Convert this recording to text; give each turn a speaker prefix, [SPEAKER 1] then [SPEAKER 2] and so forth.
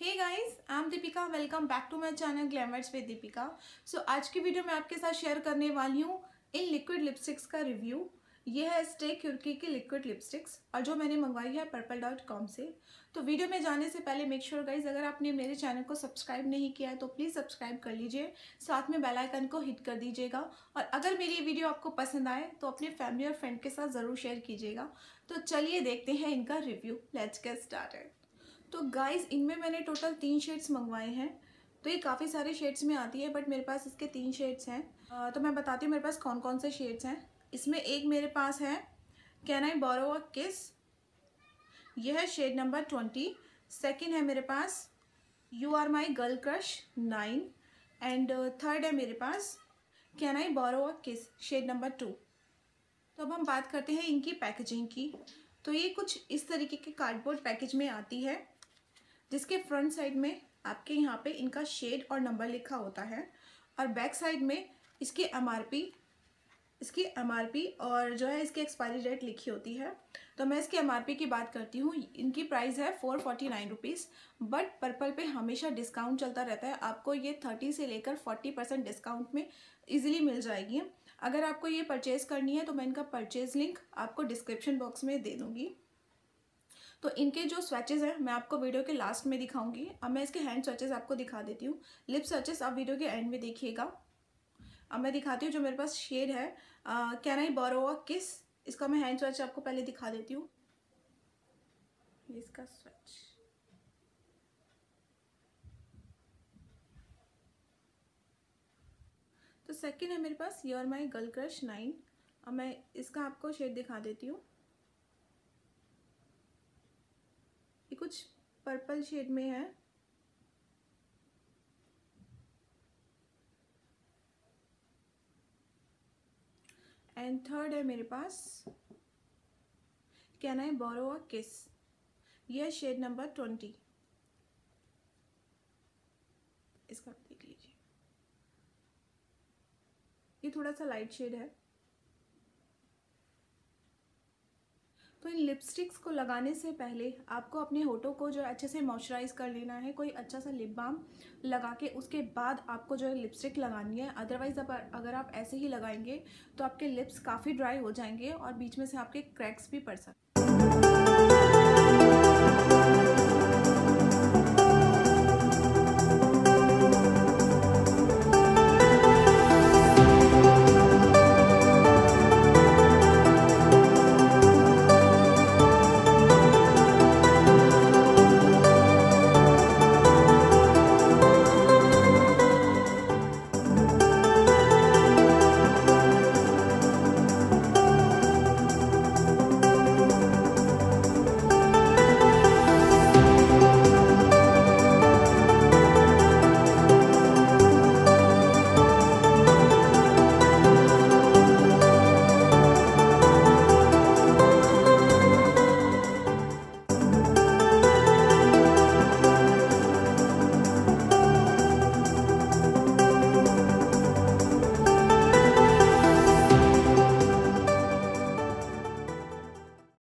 [SPEAKER 1] Hey guys I am Deepika welcome back to my channel glamours with Deepika so आज की video में आपके साथ शेयर करने वाली हूँ इन लिक्विड लिपस्टिक्स का रिव्यू ये है स्टे क्यूरकी की लिक्विड लिपस्टिक्स और जो मैंने मंगवाई है पर्पल डॉट कॉम से। तो वीडियो में जाने से पहले मेक श्योर गाइज़ अगर आपने मेरे चैनल को सब्सक्राइब नहीं किया है तो प्लीज़ सब्सक्राइब कर लीजिए। साथ में बेल आइकन को हिट कर दीजिएगा और अगर मेरी वीडियो आपको पसंद आए तो अपने फैमिली और फ्रेंड के साथ ज़रूर शेयर कीजिएगा। तो चलिए देखते हैं इनका रिव्यू लेट्स गेट स्टार्टेड तो गाइस इनमें मैंने टोटल तीन शेड्स मंगवाए हैं। तो ये काफ़ी सारे शेड्स में आती है बट मेरे पास इसके तीन शेड्स हैं। तो मैं बताती हूँ मेरे पास कौन कौन से शेड्स हैं। इसमें एक मेरे पास है कैन आई बोरो अ किस यह है शेड नंबर ट्वेंटी सेकेंड है मेरे पास you are my girl crush nine and third है मेरे पास कैन आई बोरो अ किस शेड नंबर टू तो अब हम बात करते हैं इनकी पैकेजिंग की। तो ये कुछ इस तरीके के कार्डबोर्ड पैकेज में आती है। जिसके फ्रंट साइड में आपके यहाँ पे इनका शेड और नंबर लिखा होता है और बैक साइड में इसकी एमआरपी इसकी एमआरपी और जो है इसकी एक्सपायरी डेट लिखी होती है। तो मैं इसकी एमआरपी की बात करती हूँ। इनकी प्राइस है four forty nine rupees but purple पे हमेशा डिस्काउंट चलता रहता है। आपको ये थर्टी से लेकर फोर्टी परसेंट डिस्काउंट में इजीली मिल जाएगी। अगर आपको ये परचेज़ करनी है तो मैं इनका परचेज़ लिंक आपको डिस्क्रिप्शन बॉक्स में दे दूँगी। तो इनके जो स्वेचेज़ हैं, मैं आपको वीडियो के लास्ट में दिखाऊँगी। अब मैं इसके हैंड स्वेचेज़ आपको दिखा देती हूँ। लिप स्वेचेस आप वीडियो के एंड में देखिएगा। अब मैं दिखाती हूँ जो मेरे पास शेड है। कैन आई बोरो किस इसका मैं हैंड स्वेच आपको पहले दिखा देती हूँ। इसका स्वेच तो सेकंड है मेरे पास your my girl crush nine अब मैं इसका आपको शेड दिखा देती हूँ। कुछ पर्पल शेड में है। एंड थर्ड है मेरे पास। कैन आई बोरो अ किस यह शेड नंबर ट्वेंटी इसका देख लीजिए। ये थोड़ा सा लाइट शेड है। तो इन लिपस्टिक्स को लगाने से पहले आपको अपने होठों को जो है अच्छे से मॉइस्चराइज कर लेना है, कोई अच्छा सा लिप बाम लगा के, उसके बाद आपको जो है लिपस्टिक लगानी है। अदरवाइज़ अब अगर आप ऐसे ही लगाएँगे तो आपके लिप्स काफ़ी ड्राई हो जाएँगे और बीच में से आपके क्रैक्स भी पड़ सकते